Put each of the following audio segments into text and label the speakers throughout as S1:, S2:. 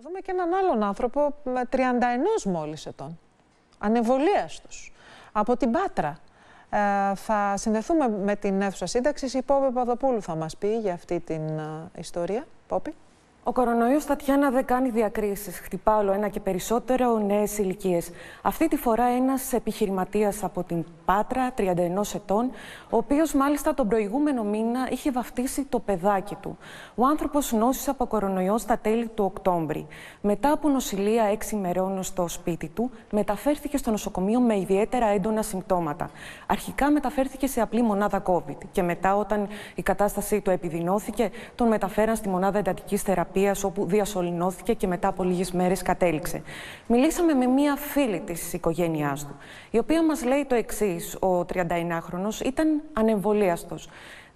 S1: Θα δούμε και έναν άλλον άνθρωπο με 31 μόλις ετών, ανεβολίαστος, από την Πάτρα. Ε, θα συνδεθούμε με την αίθουσα σύνταξης. Η Πόπη Παδοπούλου θα μας πει για αυτή την ε, ιστορία. Πόπη.
S2: Ο κορονοϊός Τατιάνα δεν κάνει διακρίσεις. Χτυπά όλο ένα και περισσότερο νέες ηλικίες. Αυτή τη φορά ένας επιχειρηματίας από την Πάτρα, 31 ετών, ο οποίος μάλιστα τον προηγούμενο μήνα είχε βαφτίσει το παιδάκι του. Ο άνθρωπος νόσησε από κορονοϊό στα τέλη του Οκτώβρη. Μετά από νοσηλεία έξι ημερών στο σπίτι του, μεταφέρθηκε στο νοσοκομείο με ιδιαίτερα έντονα συμπτώματα. Αρχικά μεταφέρθηκε σε απλή μονάδα COVID και μετά όταν η κατάστασή του επιδεινώθηκε, τον μεταφέραν στη μονάδα εντατικής θεραπείας όπου διασωληνώθηκε και μετά από λίγε μέρε κατέληξε. Μιλήσαμε με μία φίλη τη οικογένειά του, η οποία μα λέει το εξή: Ο 39χρονο ήταν ανεμβολίαστο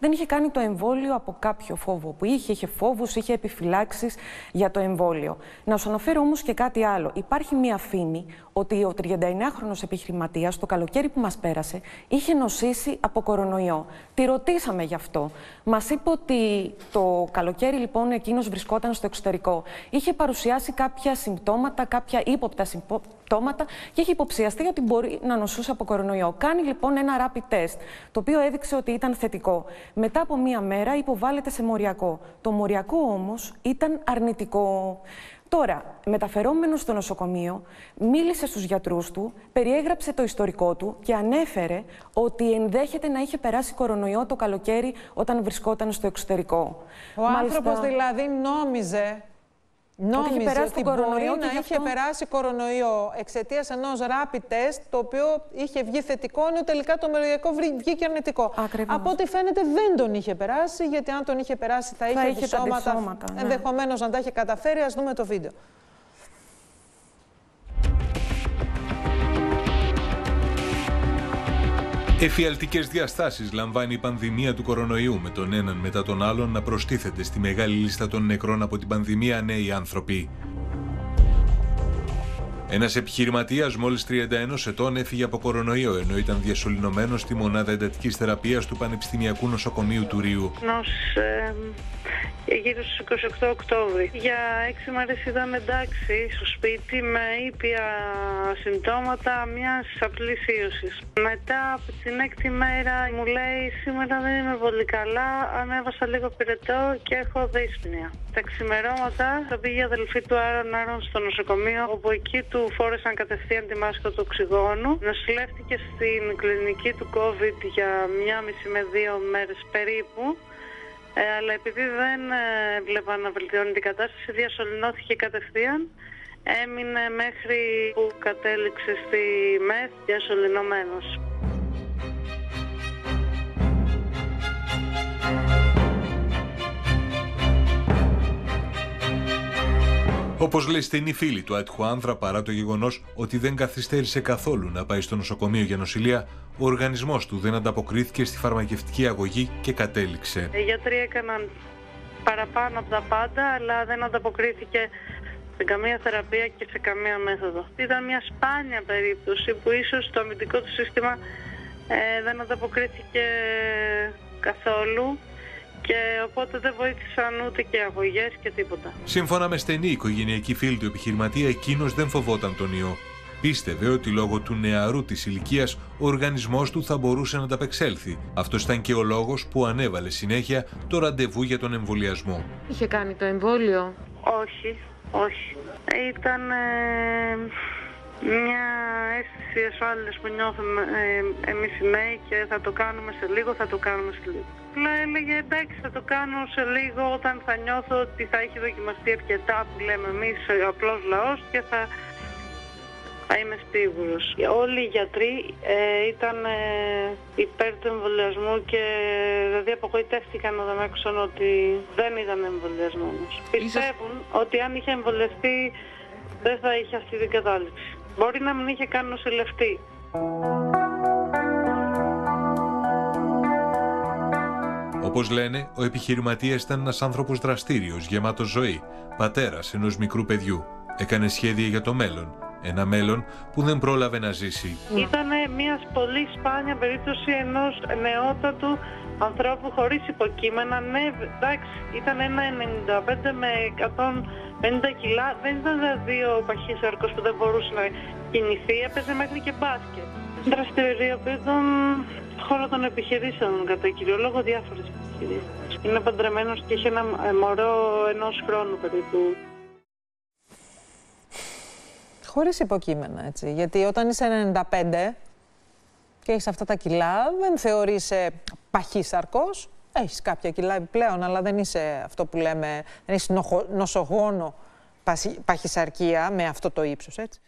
S2: δεν είχε κάνει το εμβόλιο από κάποιο φόβο που είχε, είχε φόβους, είχε επιφυλάξεις για το εμβόλιο. Να σου αναφέρω όμως και κάτι άλλο. Υπάρχει μία φήμη ότι ο 39χρονο επιχειρηματίας το καλοκαίρι που μας πέρασε είχε νοσήσει από κορονοϊό. Τη ρωτήσαμε γι' αυτό. Μας είπε ότι το καλοκαίρι λοιπόν εκείνος βρισκόταν στο εξωτερικό. Είχε παρουσιάσει κάποια συμπτώματα, κάποια ύποπτα συμπτώματα και είχε υποψιαστεί ότι μπορεί να νοσούσε από κορονοϊό. Κάνει λοιπόν ένα rapid test, το οποίο έδειξε ότι ήταν θετικό. Μετά από μία μέρα υποβάλλεται σε μοριακό. Το μοριακό όμως ήταν αρνητικό. Τώρα, μεταφερόμενος στο νοσοκομείο, μίλησε στους γιατρούς του, περιέγραψε το ιστορικό του και ανέφερε ότι ενδέχεται να είχε περάσει κορονοϊό το καλοκαίρι όταν βρισκόταν στο εξωτερικό.
S1: Ο Μάλιστα... άνθρωπος δηλαδή νόμιζε Νόμιζε ότι, ότι μπορεί να είχε περάσει κορονοϊό εξαιτίας ενός rapid test, το οποίο είχε βγει θετικό, ενώ τελικά το μερογειακό βγήκε αρνητικό.
S2: Ακριβώς.
S1: Από ό,τι φαίνεται δεν τον είχε περάσει, γιατί αν τον είχε περάσει θα,
S2: θα
S1: είχε, είχε
S2: ενδεχομένω
S1: ναι. ενδεχομένως να τα είχε καταφέρει. Α δούμε το βίντεο.
S3: Εφιαλτικές διαστάσεις λαμβάνει η πανδημία του κορονοϊού, με τον έναν μετά τον άλλον να προστίθεται στη μεγάλη λίστα των νεκρών από την πανδημία νέοι άνθρωποι. Ένας επιχειρηματίας μόλις 31 ετών έφυγε από κορονοϊό ενώ ήταν διασωληνωμένος στη μονάδα εντατικής θεραπείας του Πανεπιστημιακού Νοσοκομείου του Ρίου.
S4: Νος, γύρω στις 28 Οκτώβρη. Για έξι μέρες ήταν εντάξει στο σπίτι με ήπια συμπτώματα μιας απλής ίωσης. Μετά από την έκτη μέρα μου λέει σήμερα δεν είμαι πολύ καλά, ανέβασα λίγο πυρετό και έχω δύσπνοια. Τα ξημερώματα θα πήγε η αδελφή του Άρων Άρων στο νοσοκομείο όπου εκεί του φόρεσαν κατευθείαν τη μάσκα του οξυγόνου. Νοσηλεύτηκε στην κλινική του COVID για μια μισή με δύο μέρες περίπου ε, αλλά επειδή δεν ε, βλέπα να βελτιώνει την κατάσταση, διασωληνώθηκε κατευθείαν. Έμεινε μέχρι που κατέληξε στη ΜΕΘ διασωληνωμένος.
S3: Όπως λέει στενή φίλη του Άτυχου Άνδρα, παρά το γεγονός ότι δεν καθυστέρησε καθόλου να πάει στο νοσοκομείο για νοσηλεία, ο οργανισμός του δεν ανταποκρίθηκε στη φαρμακευτική αγωγή και κατέληξε.
S4: Οι γιατροί έκαναν παραπάνω από τα πάντα, αλλά δεν ανταποκρίθηκε σε καμία θεραπεία και σε καμία μέθοδο. Ήταν μια σπάνια περίπτωση που ίσως το αμυντικό του σύστημα ε, δεν ανταποκρίθηκε καθόλου και οπότε δεν βοήθησαν ούτε και αγωγές και τίποτα.
S3: Σύμφωνα με στενή οικογενειακή φίλη του επιχειρηματία, εκείνος δεν φοβόταν τον ιό. Πίστευε ότι λόγω του νεαρού της ηλικίας ο οργανισμός του θα μπορούσε να ταπεξέλθει. Αυτός ήταν και ο λόγος που ανέβαλε συνέχεια το ραντεβού για τον εμβολιασμό.
S2: Είχε κάνει το εμβόλιο;
S4: Όχι, όχι. Ήταν ε, μια αίσθηση ασφάλειας που νιώθουμε ε, εμείς οι νέοι και θα το κάνουμε σε λίγο, θα το κάνουμε σε λίγο. Απλά έλεγε εντάξει θα το κάνω σε λίγο όταν θα νιώθω ότι θα έχει δοκιμαστεί αρκετά που λέμε εμείς ο απλός λαός και θα, θα είμαι σίγουρος. Όλοι οι γιατροί ε, ήταν ε, υπέρ του εμβολιασμού και δηλαδή απογοητεύτηκαν όταν άκουσαν ότι δεν ήταν εμβολιασμένος. Πιστεύουν ότι αν είχε εμβολιαστεί δεν θα είχε αυτή την κατάληξη. Μπορεί να μην είχε καν νοσηλευτεί.
S3: Όπως λένε, ο επιχειρηματίας ήταν ένας άνθρωπος δραστήριος, γεμάτος ζωή, πατέρας ενός μικρού παιδιού. Έκανε σχέδια για το μέλλον. Ένα μέλλον που δεν πρόλαβε να ζήσει.
S4: Ήταν μια πολύ σπάνια περίπτωση ενός νεότατου ανθρώπου χωρίς υποκείμενα. Ναι, εντάξει, ήταν ένα 95 με 150 κιλά. Δεν ήταν δηλαδή ο παχύσαρκος που δεν μπορούσε να κινηθεί, έπαιζε μέχρι και μπάσκετ. Δραστηριοποιούνταν χώρο των επιχειρήσεων κατά κύριο λόγο διάφορες επιχειρήσεις. Είναι παντρεμένος και έχει ένα μωρό ενός χρόνου περίπου.
S1: Χωρίς υποκείμενα, έτσι. Γιατί όταν είσαι 95 και έχεις αυτά τα κιλά, δεν θεωρείσαι παχύσαρκος. Έχεις κάποια κιλά επιπλέον, αλλά δεν είσαι αυτό που λέμε, δεν είσαι νοσογόνο παχυσαρκία με αυτό το ύψος, έτσι.